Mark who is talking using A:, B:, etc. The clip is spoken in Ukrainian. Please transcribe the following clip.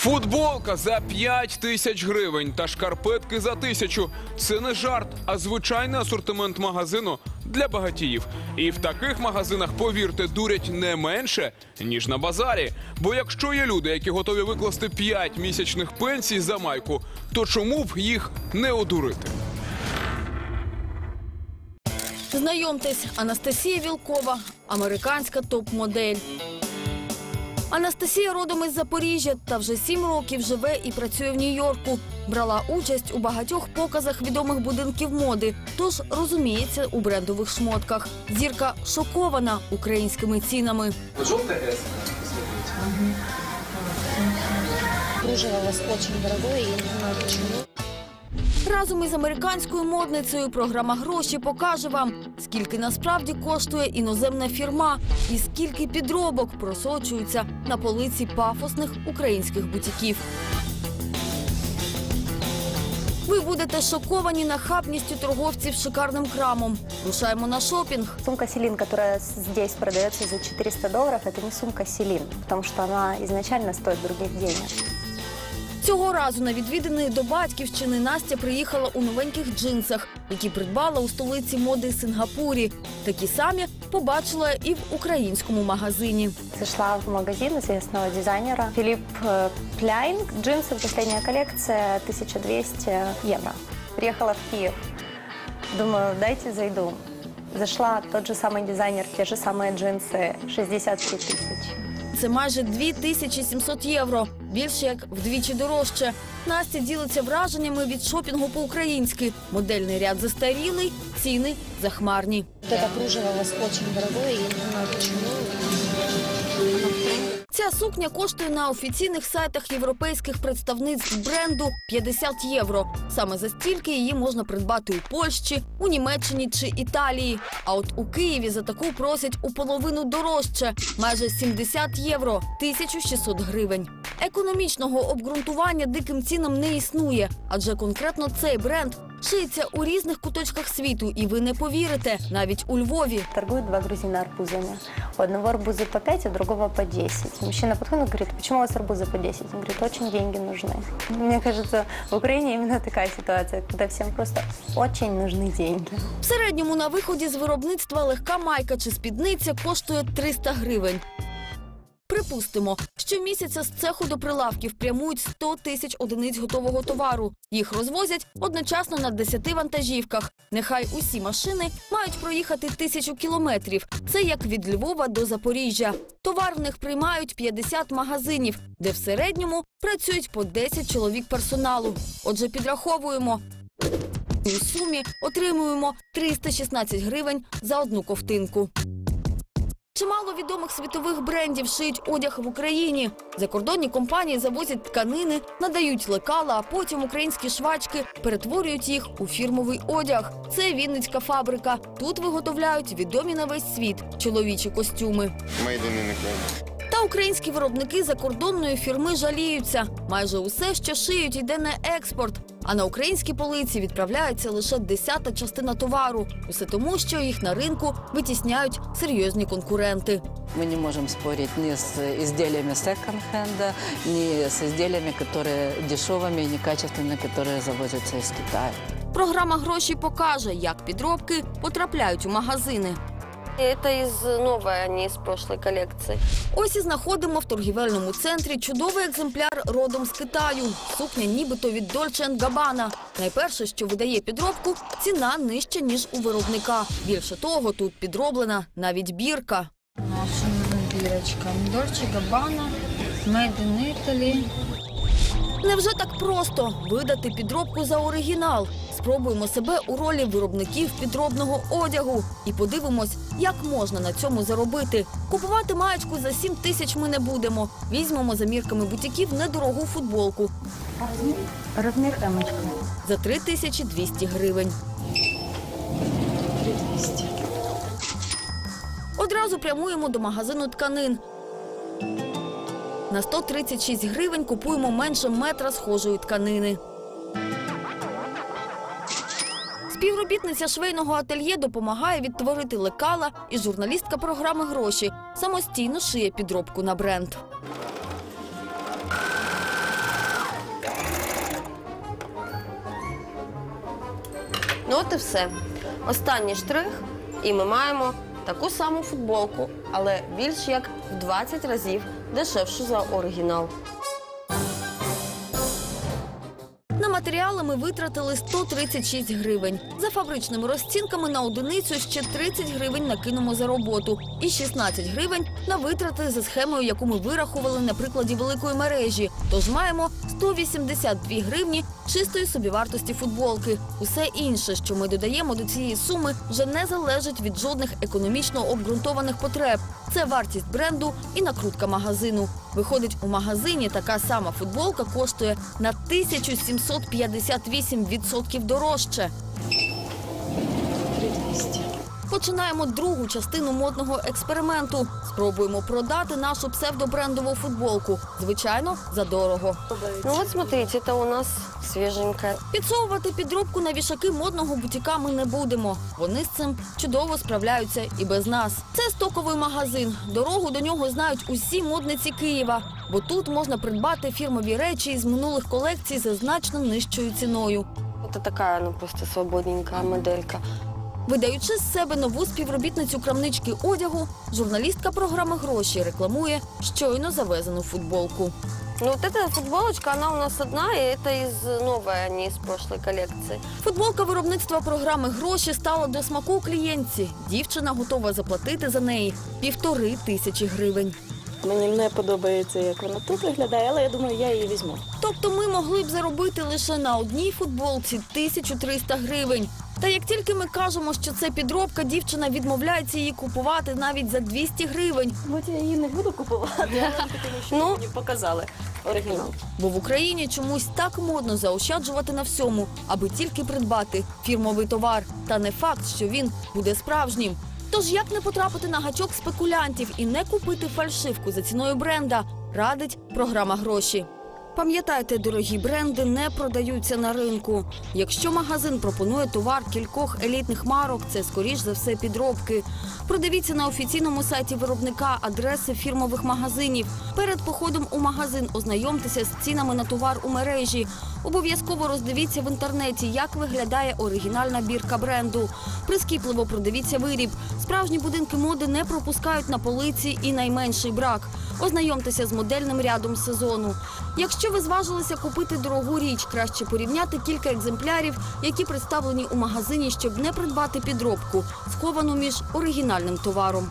A: Футболка за 5 тисяч гривень та шкарпетки за тисячу. Це не жарт, а звичайний асортимент магазину для багатіїв. І в таких магазинах, повірте, дурять не менше ніж на базарі. Бо якщо є люди, які готові викласти 5 місячних пенсій за майку, то чому б їх не одурити?
B: Знайомтесь, Анастасія Вілкова, американська топ-модель. Анастасія родом із Запоріжжя та вже сім років живе і працює в Нью-Йорку. Брала участь у багатьох показах відомих будинків моди, тож розуміється у брендових шмотках. Зірка шокована українськими цінами.
C: Кружево у вас очень дорогое, я не знаю почему.
B: Разом із американською модницею програма гроші покаже вам, скільки насправді коштує іноземна фірма і скільки підробок просочуються на полиці пафосних українських бутіків. Ви будете шоковані нахабністю торговців шикарним крамом. Рушаємо на шопінг.
D: Сумка Селин, которая здесь продается за 400 долларов, это не сумка Селин, потому что она изначально стоит других денег.
B: Цього разу на відвідини до батьківщини Настя приїхала у новеньких джинсах, які придбала у столиці моди Сингапурі. Такі самі побачила і в українському магазині.
D: Зашла в магазин известного дизайнера Филипп э, Пляйн. Джинсы, последняя коллекция, 1200 евро. Приехала в Киев. Думаю, дайте зайду. Зашла, тот же самый дизайнер, те же самые джинсы, 63 тысячи.
B: Це майже 2700 євро, більше як вдвічі дорожче. Настя ділиться враженнями від шопінгу по-українськи. Модельний ряд застарілий, ціни захмарні.
C: Це кружево у вас дуже дорогое, я не знаю почему.
B: Ця сукня коштує на офіційних сайтах європейських представництв бренду 50 євро. Саме за стільки її можна придбати у Польщі, у Німеччині чи Італії. А от у Києві за таку просять у половину дорожче майже 70 євро 1600 гривень. Економічного обґрунтування диким цінам не існує, адже конкретно цей бренд шиється у різних куточках світу, і ви не повірите, навіть у Львові.
D: Торгуют два грузина арбузами. У одного арбузы по 5, у другого по 10. Мужчина подходит и говорит, почему у вас арбузы по 10? Он говорит, очень деньги нужны. Мне кажется, в Украине именно такая ситуация, когда всем просто очень нужны деньги.
B: В середньому на виході з виробництва легка майка чи спідниця коштує 300 гривень. Припустимо, щомісяця з цеху до прилавків прямують 100 тисяч одиниць готового товару. Їх розвозять одночасно на 10 вантажівках. Нехай усі машини мають проїхати тисячу кілометрів. Це як від Львова до Запоріжжя. Товар в них приймають 50 магазинів, де в середньому працюють по 10 чоловік персоналу. Отже, підраховуємо. У сумі отримуємо 316 гривень за одну ковтинку. Чимало відомих світових брендів шиють одяг в Україні. Закордонні компанії завозять тканини, надають лекала, а потім українські швачки перетворюють їх у фірмовий одяг. Це Вінницька фабрика. Тут виготовляють відомі на весь світ чоловічі костюми.
E: Made in Ukraine.
B: Та українські виробники закордонної фірми жаліються. Майже усе, що шиють, йде на експорт. А на українські полиці відправляється лише десята частина товару. Усе тому, що їх на ринку витісняють серйозні конкуренти.
F: Мы не можем спорить ни с изделиями секонд-хенда, ни с изделиями, которые дешевыми и некачественными, которые завозятся из Китая.
B: Програма гроші покаже, як підробки потрапляють у магазини.
G: Это из новой, а не из прошлой коллекции.
B: Ось і знаходимо в торгівельному центрі чудовий екземпляр родом з Китаю. Сукня нібито від Dolce Gabbana. Найперше, що видає підробку, ціна нижча, ніж у виробника. Більше того, тут підроблена навіть бірка.
C: Наша бирочка. Дольче Габбана, Made in Italy.
B: Невже так просто видати підробку за оригінал? Спробуємо себе у ролі виробників підробного одягу і подивимось, як можна на цьому заробити. Купувати маєчку за 7 тисяч ми не будемо. Візьмемо за мірками бутіків недорогу футболку
D: Размер эмочка.
B: за 3200 гривень. Одразу прямуємо до магазину тканин. На 136 гривень купуємо менше метра схожої тканини. Співробітниця швейного ательє допомагає відтворити лекала, і журналістка програми гроші самостійно шиє підробку на бренд.
G: Ну от і все. Останній штрих, і ми маємо таку саму футболку, але більш як в 20 разів дешевшу за оригінал.
B: Матеріали ми витратили 136 гривень. За фабричними розцінками на одиницю ще 30 гривень накинемо за роботу і 16 гривень на витрати за схемою, яку ми вирахували на прикладі великої мережі. Тож маємо 182 гривні чистої собівартості футболки. Усе інше, що ми додаємо до цієї суми, вже не залежить від жодних економічно обґрунтованих потреб. Це вартість бренду і накрутка магазину. Виходить, у магазині така сама футболка коштує на 1758% дорожче. Починаємо другу частину модного експерименту. Спробуємо продати нашу псевдобрендову футболку. Звичайно, за дорого.
G: Ну вот смотрите, это у нас свеженькая.
B: Підсовувати підробку на вішаки модного бутіка ми не будемо. Вони з цим чудово справляються і без нас. Це стоковий магазин. Дорогу до нього знають усі модниці Києва, бо тут можна придбати фірмові речі із минулих колекцій за значно нижчою ціною.
G: Это такая, ну просто свободненькая моделька.
B: Видаючи з себе нову співробітницю крамнички одягу, журналістка програми гроші рекламує щойно завезену футболку.
G: Ну вот эта футболочка, она у нас одна, и это из новой, а не из прошлой коллекции.
B: Футболка виробництва програми гроші стала до смаку клієнтці. Дівчина готова заплатити за неї півтори тисячі гривень.
E: Мені не подобається, як вона тут виглядає, але я думаю, я її візьму.
B: Тобто ми могли б заробити лише на одній футболці 1300 гривень. Та як тільки ми кажемо, що це підробка, дівчина відмовляється її купувати навіть за 200 гривень.
E: От я її не буду купувати, тому що
G: Ну.
E: мені показали оригінал.
B: Бо в Україні чомусь так модно заощаджувати на всьому, аби тільки придбати фірмовий товар. Та не факт, що він буде справжнім. Тож як не потрапити на гачок спекулянтів і не купити фальшивку за ціною бренда, радить програма гроші. Пам'ятайте, дорогі бренди не продаються на ринку. Якщо магазин пропонує товар кількох елітних марок, це скоріш за все підробки. Продивіться на офіційному сайті виробника адреси фірмових магазинів. Перед походом у магазин ознайомтеся з цінами на товар у мережі. Обов'язково роздивіться в інтернеті, як виглядає оригінальна бірка бренду. Прискіпливо продивіться виріб. Справжні будинки моди не пропускають на полиці і найменший брак. Ознайомтеся з модельним рядом сезону. Якщо ви зважилися купити дорогу річ, краще порівняти кілька екземплярів, які представлені у магазині, щоб не придбати підробку, сховану між оригінальним товаром.